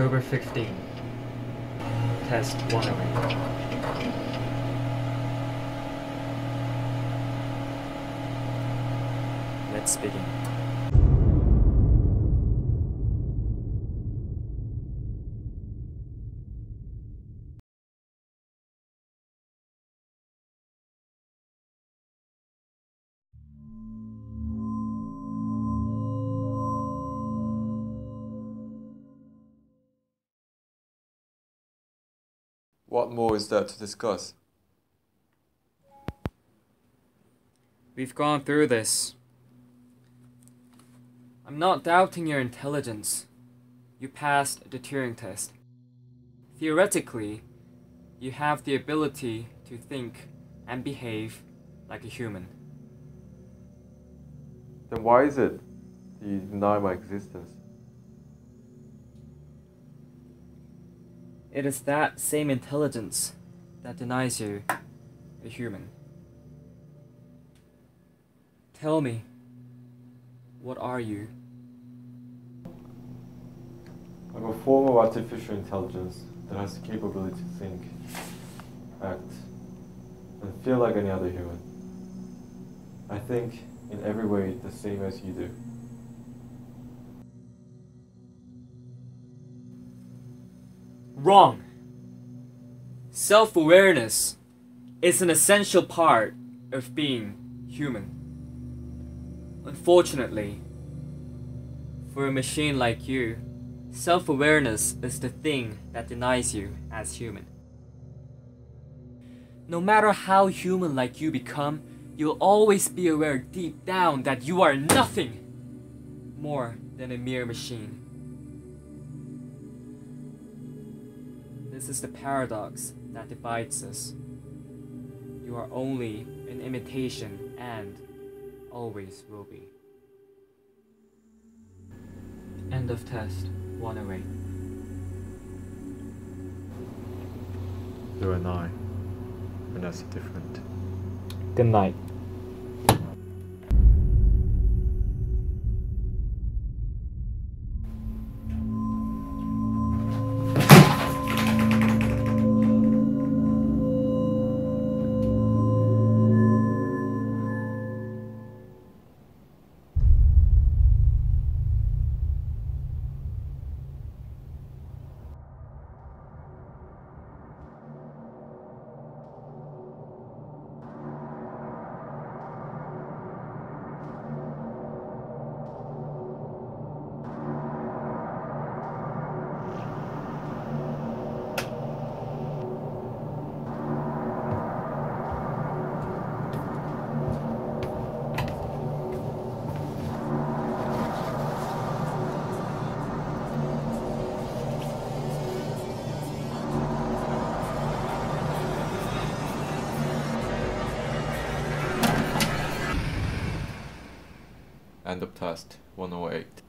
October 15. Test 108. Let's begin. What more is there to discuss? We've gone through this. I'm not doubting your intelligence. You passed the Turing test. Theoretically, you have the ability to think and behave like a human. Then why is it that you deny my existence? It is that same intelligence that denies you a human. Tell me, what are you? I'm a form of artificial intelligence that has the capability to think, act, and feel like any other human. I think in every way the same as you do. Wrong! Self awareness is an essential part of being human. Unfortunately, for a machine like you, self awareness is the thing that denies you as human. No matter how human like you become, you'll always be aware deep down that you are nothing more than a mere machine. This is the paradox that divides us. You are only an imitation and always will be. End of test 108. You and I, and that's different. Good night. End of test 108.